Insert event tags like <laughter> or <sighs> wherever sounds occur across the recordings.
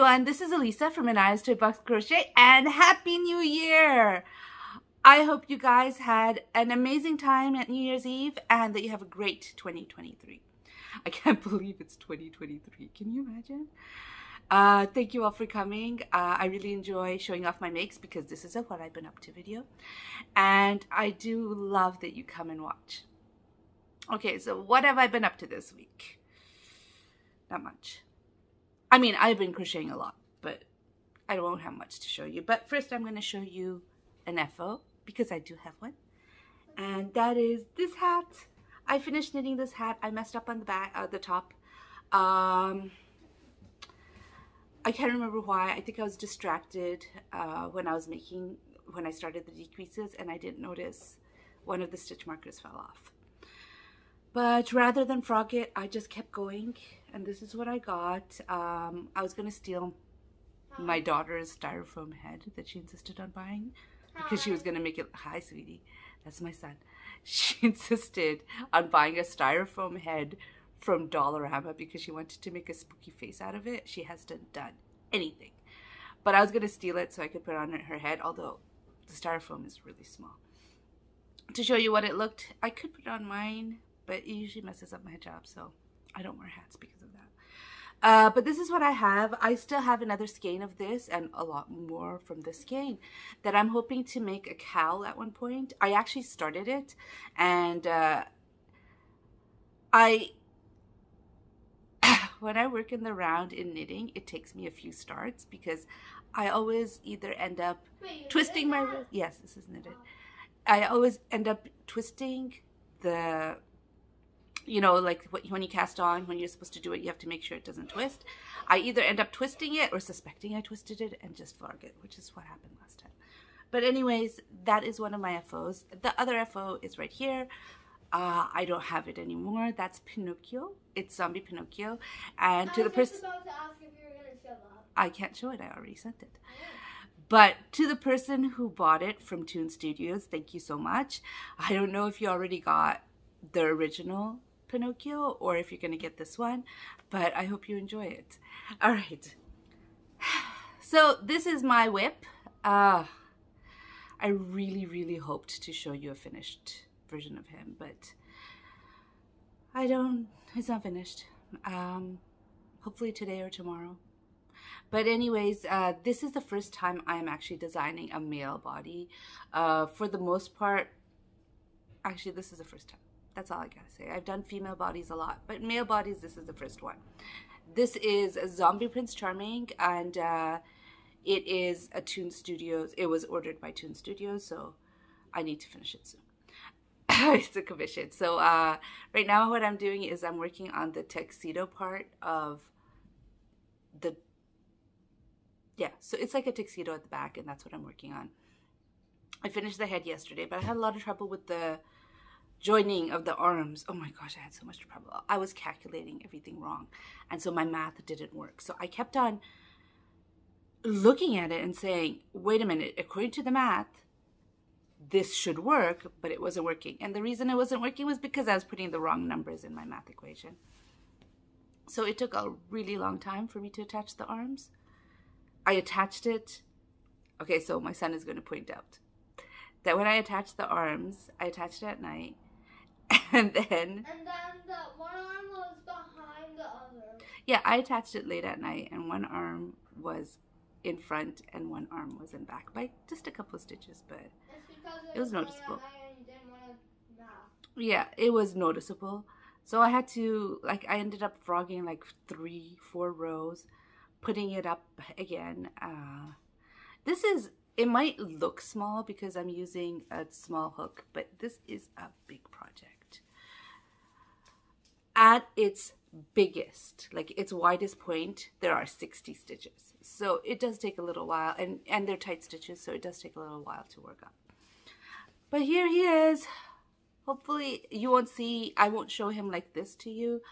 Everyone, this is Elisa from Inaya's Toy Box Crochet and Happy New Year! I hope you guys had an amazing time at New Year's Eve and that you have a great 2023. I can't <laughs> believe it's 2023. Can you imagine? Uh, thank you all for coming. Uh, I really enjoy showing off my makes because this is a what I've been up to video. And I do love that you come and watch. Okay, so what have I been up to this week? Not much. I mean, I've been crocheting a lot, but I won't have much to show you. But first I'm going to show you an FO because I do have one. And that is this hat. I finished knitting this hat. I messed up on the back, uh, the top. Um, I can't remember why. I think I was distracted uh, when I was making, when I started the decreases and I didn't notice one of the stitch markers fell off. But rather than frog it, I just kept going and this is what I got. Um, I was going to steal my daughter's styrofoam head that she insisted on buying because she was going to make it, hi sweetie, that's my son. <laughs> She insisted on buying a styrofoam head from Dollarama because she wanted to make a spooky face out of it. She hasn't done anything. But I was going to steal it so I could put it on her head, although the styrofoam is really small. To show you what it looked, I could put it on mine, but it usually messes up my job, so I don't wear hats because of that. Uh, but this is what I have. I still have another skein of this and a lot more from this skein that I'm hoping to make a cowl at one point. I actually started it and uh, I <coughs> when I work in the round in knitting, it takes me a few starts because I always either end up Wait, twisting my wrist. Yes, this is knitted. I always end up twisting the, you know, like when you cast on, when you're supposed to do it, you have to make sure it doesn't twist. I either end up twisting it or suspecting I twisted it and just frog it, which is what happened last time. But anyways, that is one of my FOs. The other FO is right here. Uh, I don't have it anymore. That's Pinocchio. It's Zombie Pinocchio. And I to the person, I can't show it. I already sent it. But to the person who bought it from Toon Studios, thank you so much. I don't know if you already got the original Pinocchio or if you're going to get this one, but I hope you enjoy it. <laughs> All right. So this is my WIP. Uh, I really, really hoped to show you a finished version of him, but I don't, it's not finished. Um, hopefully today or tomorrow. But anyways, uh, this is the first time I'm actually designing a male body. Uh, for the most part, actually this is the first time. That's all I gotta say. I've done female bodies a lot, but male bodies, this is the first one. This is Zombie Prince Charming, and uh, it is a Toon Studios. It was ordered by Toon Studios, so I need to finish it soon. <laughs> it's a commission. So uh, right now what I'm doing is I'm working on the tuxedo part of the, yeah, so it's like a tuxedo at the back and that's what I'm working on. I finished the head yesterday, but I had a lot of trouble with the joining of the arms. Oh my gosh, I had so much trouble. I was calculating everything wrong. And so my math didn't work. So I kept on looking at it and saying, wait a minute, according to the math, this should work, but it wasn't working. And the reason it wasn't working was because I was putting the wrong numbers in my math equation. So it took a really long time for me to attach the arms. I attached it. Okay, so my son is going to point out that when I attached the arms, I attached it at night. <laughs> And then... And then the one arm was behind the other. Yeah, I attached it late at night and one arm was in front and one arm was in back by just a couple of stitches, but it, was noticeable. Yeah, it was noticeable. So I had to, like, I ended up frogging like three, four rows, putting it up again. Uh, this is, it might look small because I'm using a small hook, but this is a big project. At its biggest, like its widest point, there are 60 stitches. So it does take a little while, and, and they're tight stitches, so it does take a little while to work up. But here he is. Hopefully you won't see, I won't show him like this to you.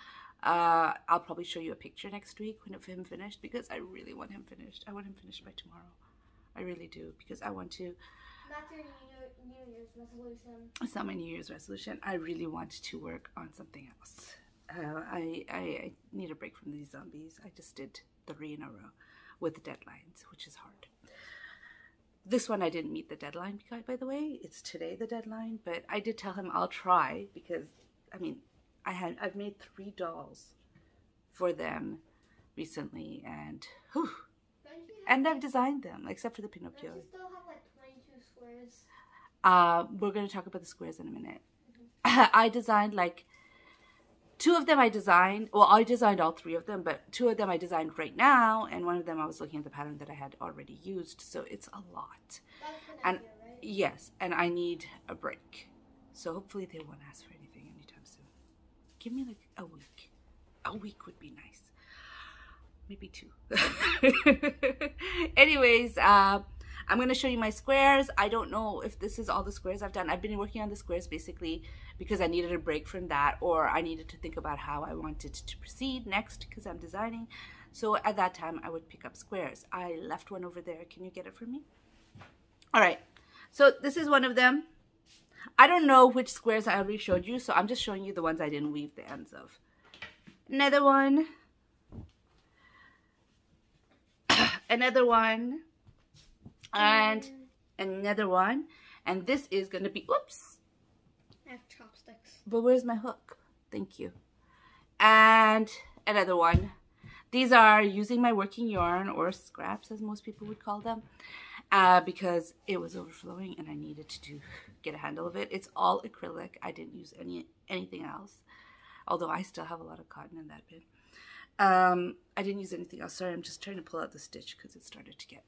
Uh, I'll probably show you a picture next week when of him finished because I really want him finished. I want him finished by tomorrow. I really do because I want to. That's your New, Year's resolution. It's not my New Year's resolution. I really want to work on something else. Uh, I, I, I need a break from these zombies. I just did three in a row with deadlines, which is hard. This one I didn't meet the deadline, by the way. It's today the deadline, but I did tell him I'll try because, I mean, I had I've made three dolls for them recently, and whew, and I've designed them, except for the Pinocchio. Don't you still have like 22 squares? Uh, we're going to talk about the squares in a minute. <laughs> I designed like two of them I designed. Well, I designed all three of them, but two of them I designed right now, and one of them I was looking at the pattern that I had already used. So it's a lot. And idea, right? yes, and I need a break. So hopefully they won't ask for anything anytime soon. Give me like a week. A week would be nice. Maybe two. <laughs> Anyways, uh, I'm going to show you my squares. I don't know if this is all the squares I've done. I've been working on the squares basically because I needed a break from that or I needed to think about how I wanted to proceed next because I'm designing. So at that time, I would pick up squares. I left one over there. Can you get it for me? All right. So this is one of them. I don't know which squares I already showed you, so I'm just showing you the ones I didn't weave the ends of. Another one. Another one. And another one. And this is going to be, oops, I have chopsticks. but where's my hook? Thank you. And another one. These are using my working yarn or scraps as most people would call them uh, because it was overflowing and I needed to do, get a handle of it. It's all acrylic. I didn't use any anything else. Although I still have a lot of cotton in that bin. Um, I didn't use anything else. Sorry, I'm just trying to pull out the stitch because it started to get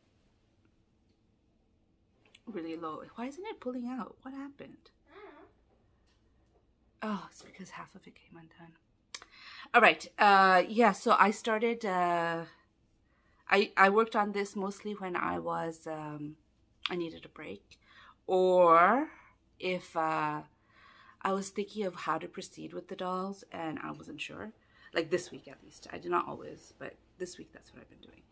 really low. Why isn't it pulling out? What happened? Oh, it's because half of it came undone. All right. Uh, yeah. So I started. Uh, I I worked on this mostly when I was um, I needed a break, or if uh, I was thinking of how to proceed with the dolls and I wasn't sure. Like this week at least. I do not always, but this week that's what I've been doing.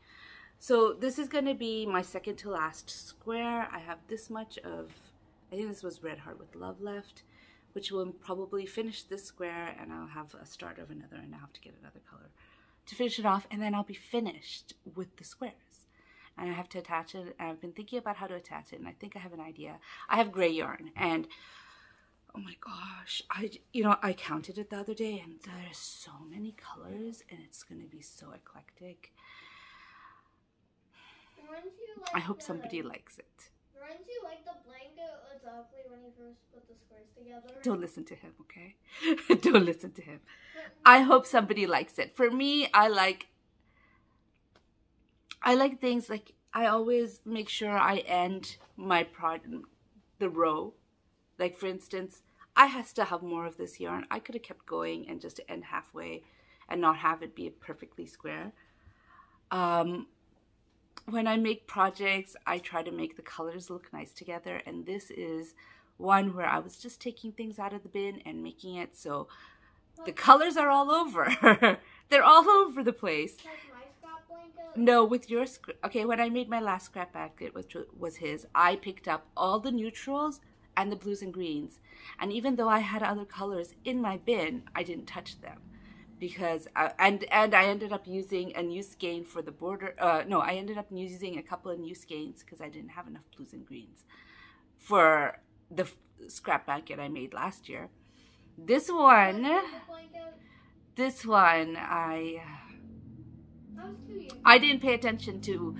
So this is going to be my second to last square. I have this much of, I think this was Red Heart with Love left, which will probably finish this square and I'll have a start of another and I'll have to get another color to finish it off and then I'll be finished with the squares. And I have to attach it. I've been thinking about how to attach it and I think I have an idea. I have gray yarn and oh my gosh, I, you know, I counted it the other day and there's so many colors and it's going to be so eclectic. Like I hope the- somebody likes it. You like the blanket when first put the squares together? Don't listen to him, okay? <laughs> Don't listen to him. I hope somebody likes it. For me, I like I like things like I always make sure I end my prod the row. Like for instance, I has to have more of this yarn. I could have kept going and just end halfway and not have it be perfectly square. Um, when I make projects, I try to make the colors look nice together, and this is one where I was just taking things out of the bin and making it so the colors are all over. <laughs> They're all over the place. Like my scrap blanket? No, with your okay. When I made my last scrap basket, which was his, I picked up all the neutrals and the blues and greens, and even though I had other colors in my bin, I didn't touch them because I, and and I ended up using a new skein for the border. Uh, no, I ended up using a couple of new skeins because I didn't have enough blues and greens for the f- scrap basket I made last year. This one, this one, I. That was two years. I didn't pay attention to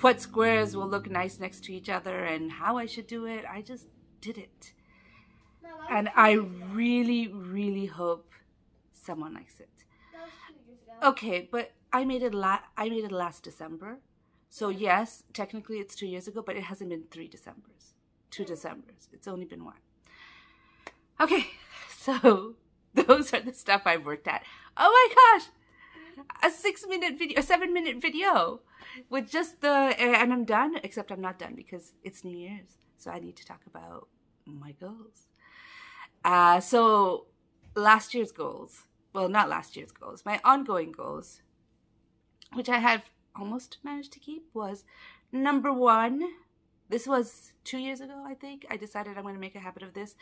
what squares will look nice next to each other and how I should do it. I just did it. No, that was And I really, really hope someone likes it. That was two years ago. Okay, but I made it la- I made it last December. So yes, technically it's 2 years ago, but it hasn't been 3 Decembers. 2 Decembers. It's only been one. Okay. <laughs> So <laughs> those are the stuff I've worked at. Oh my gosh. A 6 minute video, a 7 minute video with just the and I'm done except I'm not done because it's New Year's. So I need to talk about my goals. Uh so last year's goals well, not last year's goals, my ongoing goals, which I have almost managed to keep, was number one. This was two years ago, I think. I decided I'm going to make a habit of this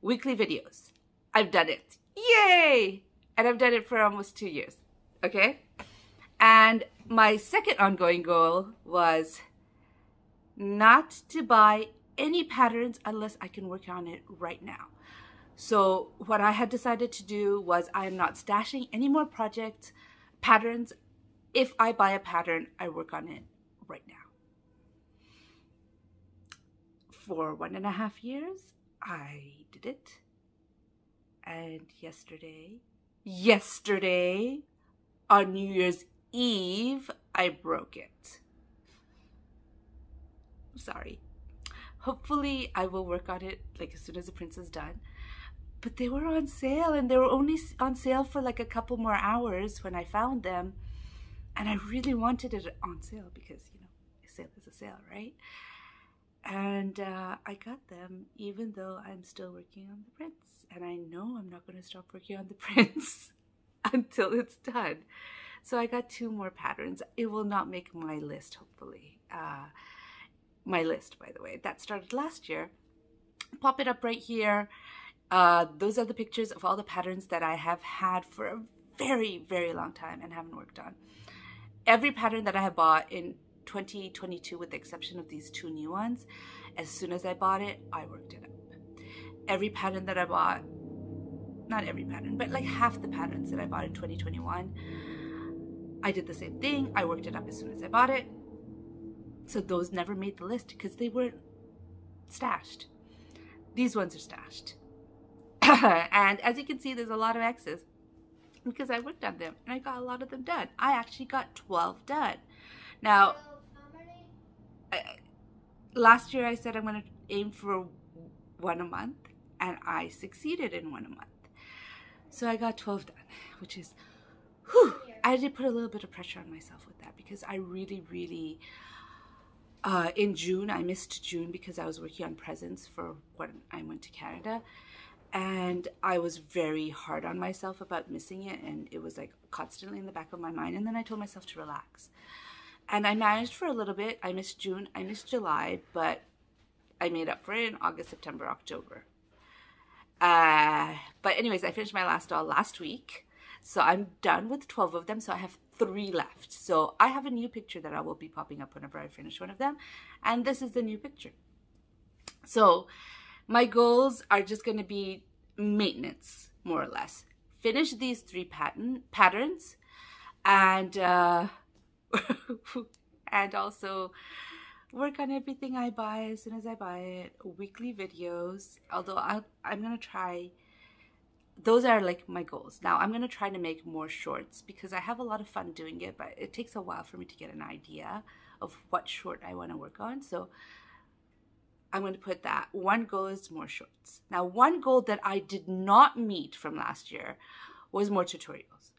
weekly videos. I've done it. Yay! And I've done it for almost two years. Okay? And my second ongoing goal was not to buy any patterns unless I can work on it right now. So what I had decided to do was I am not stashing any more project patterns. If I buy a pattern, I work on it right now. For one and a half years, I did it. And yesterday, yesterday, on New Year's Eve, I broke it. Sorry. Hopefully, I will work on it like as soon as the prince is done. But they were on sale and they were only on sale for like a couple more hours when I found them. And I really wanted it on sale because, you know, a sale is a sale, right? And uh, I got them even though I'm still working on the prince. And I know I'm not going to stop working on the <laughs> prince until it's done. So I got two more patterns. It will not make my list, hopefully. Uh, my list, by the way, that started last year. Pop it up right here. Uh, those are the pictures of all the patterns that I have had for a very, very long time and haven't worked on. Every pattern that I have bought in 2022, with the exception of these two new ones, as soon as I bought it, I worked it up. Every pattern that I bought, not every pattern, but like half the patterns that I bought in 2021, I did the same thing. I worked it up as soon as I bought it. So those never made the list because they weren't stashed. These ones are stashed. <coughs> and as you can see, there's a lot of X's because I worked on them and I got a lot of them done. I actually got 12 done. Now, I, last year I said I'm going to aim for one a month and I succeeded in one a month. So I got 12 done, which is, whew, I did put a little bit of pressure on myself with that because I really, really, uh, in June, I missed June because I was working on presents for when I went to Canada. And I was very hard on myself about missing it. And it was like constantly in the back of my mind. And then I told myself to relax. And I managed for a little bit. I missed June, I missed July, but I made up for it in August, September, October. Uh, but anyways, I finished my last doll last week. So I'm done with 12 of them. So I have three left. So I have a new picture that I will be popping up whenever I finish one of them. And this is the new picture. So my goals are just going to be maintenance, more or less. Finish these three pattern patterns and uh, <laughs> and also work on everything I buy as soon as I buy it. Weekly videos, although I, I'm going to try those are like my goals. Now I'm going to try to make more shorts because I have a lot of fun doing it, but it takes a while for me to get an idea of what short I want to work on. So I'm going to put that. One goal is more shorts. Now, one goal that I did not meet from last year was more tutorials.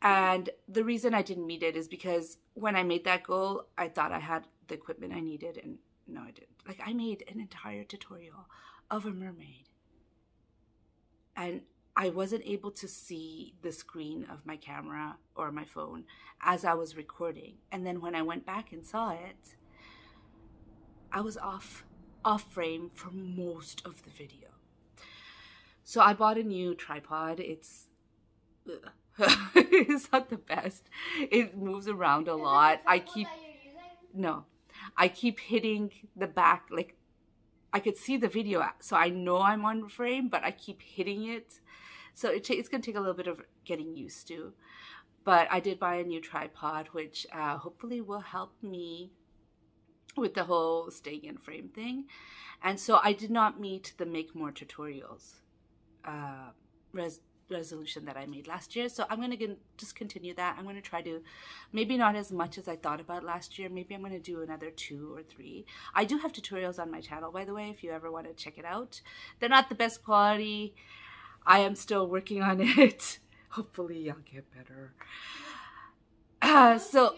And the reason I didn't meet it is because when I made that goal, I thought I had the equipment I needed, and no, I didn't. Like, I made an entire tutorial of a mermaid. And I wasn't able to see the screen of my camera or my phone as I was recording. And then when I went back and saw it, I was off off frame for most of the video. So I bought a new tripod. It's <laughs> it's not the best. It moves around a lot. I keep no. I keep hitting the back like I could see the video so I know I'm on frame, but I keep hitting it. So it it's going to take a little bit of getting used to. But I did buy a new tripod, which uh, hopefully will help me with the whole staying in frame thing. And so I did not meet the make more tutorials uh, res resolution that I made last year. So I'm going to just continue that. I'm going to try to, maybe not as much as I thought about last year. Maybe I'm going to do another two or three. I do have tutorials on my channel, by the way, if you ever want to check it out. They're not the best quality. I am still working on <laughs> it. Hopefully I'll get better. Uh, so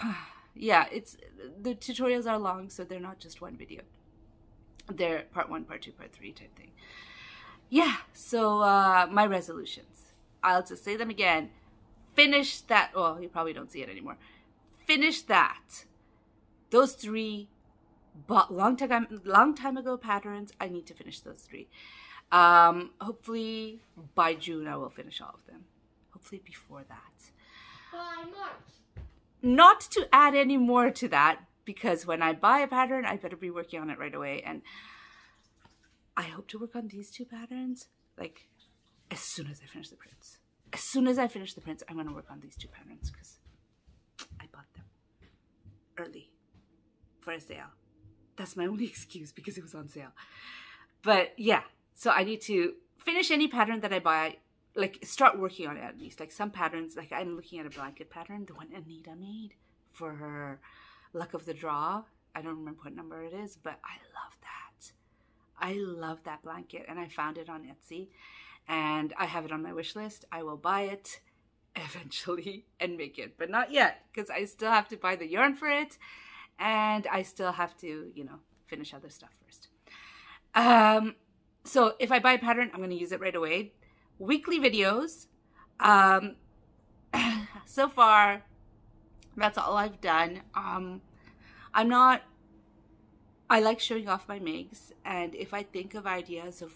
<sighs> yeah, it's the tutorials are long, so they're not just one video. They're part one, part two, part three type thing. Yeah, so uh, my resolutions. I'll just say them again. Finish that. Well, you probably don't see it anymore. Finish that. Those three, but long time, long time ago patterns. I need to finish those three. Um, hopefully by June I will finish all of them. Hopefully before that. By March. Not to add any more to that, because when I buy a pattern, I better be working on it right away. And I hope to work on these two patterns like as soon as I finish the prince. As soon as I finish the prince, I'm to work on these two patterns because I bought them early for a sale. That's my only <laughs> excuse because it was on sale. But yeah, so I need to finish any pattern that I buy, like start working on it at least. Like some patterns, like I'm looking at a blanket pattern, the one Anita made for her luck of the draw. I don't remember what number it is, but I love. I love that blanket and I found it on Etsy and I have it on my wish list. I will buy it <laughs> eventually and make it, but not yet because I still have to buy the yarn for it and I still have to, you know, finish other stuff first. Um, so if I buy a pattern, I'm going to use it right away. Weekly videos. Um, <clears throat> so far, that's all I've done. Um, I'm not I like showing off my MIGs, and if I think of ideas of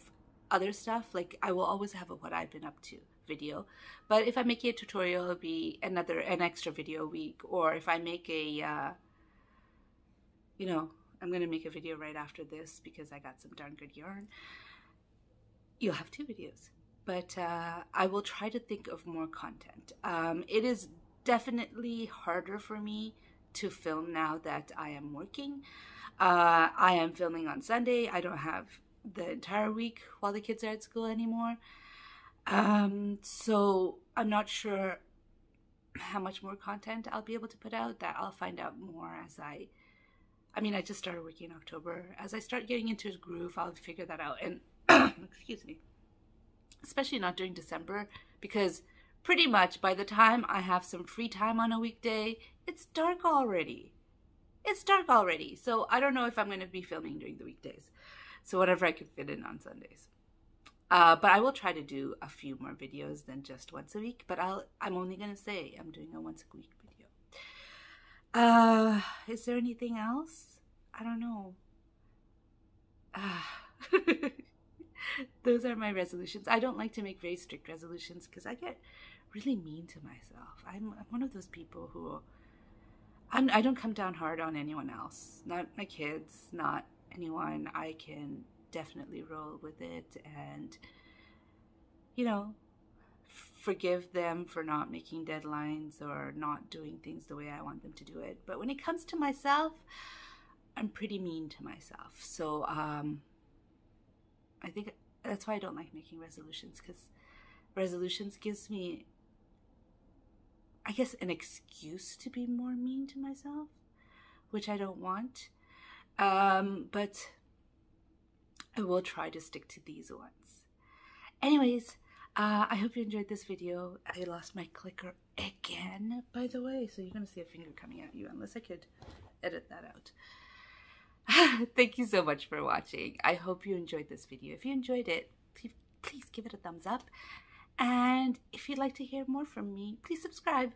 other stuff, like I will always have a what I've been up to video. But if I make a tutorial, it'll be another an extra video a week. Or if I make a, uh, you know, I'm gonna make a video right after this because I got some darn good yarn. You'll have two videos, but uh, I will try to think of more content. Um, it is definitely harder for me to film now that I am working. Uh, I am filming on Sunday. I don't have the entire week while the kids are at school anymore. Um, so I'm not sure how much more content I'll be able to put out. That I'll find out more as I. I mean, I just started working in October. As I start getting into a groove, I'll figure that out. And <coughs> excuse me, especially not during December because pretty much by the time I have some free time on a weekday, it's dark already it's dark already, so I don't know if I'm going to be filming during the weekdays. So whatever I can fit in on Sundays. Uh, but I will try to do a few more videos than just once a week. But I'll I'm only gonna say I'm doing a once a week video. Uh, is there anything else? I don't know. Uh, <sighs> those are my resolutions. I don't like to make very strict resolutions because I get really mean to myself. I'm, I'm one of those people who I'm, I do not come down hard on anyone else, not my kids, not anyone. I can definitely roll with it and, you know, forgive them for not making deadlines or not doing things the way I want them to do it. But when it comes to myself, I'm pretty mean to myself. So um, I think that's why I don't like making resolutions because resolutions gives me I guess, an excuse to be more mean to myself, which I don't want. Um, but I will try to stick to these ones. Anyways, uh, I hope you enjoyed this video. I lost my clicker again, by the way, so you're going to see a finger coming at you unless I could edit that out. <laughs> Thank you so much for watching. I hope you enjoyed this video. If you enjoyed it, please give it a thumbs up and if you'd like to hear more from me, please subscribe.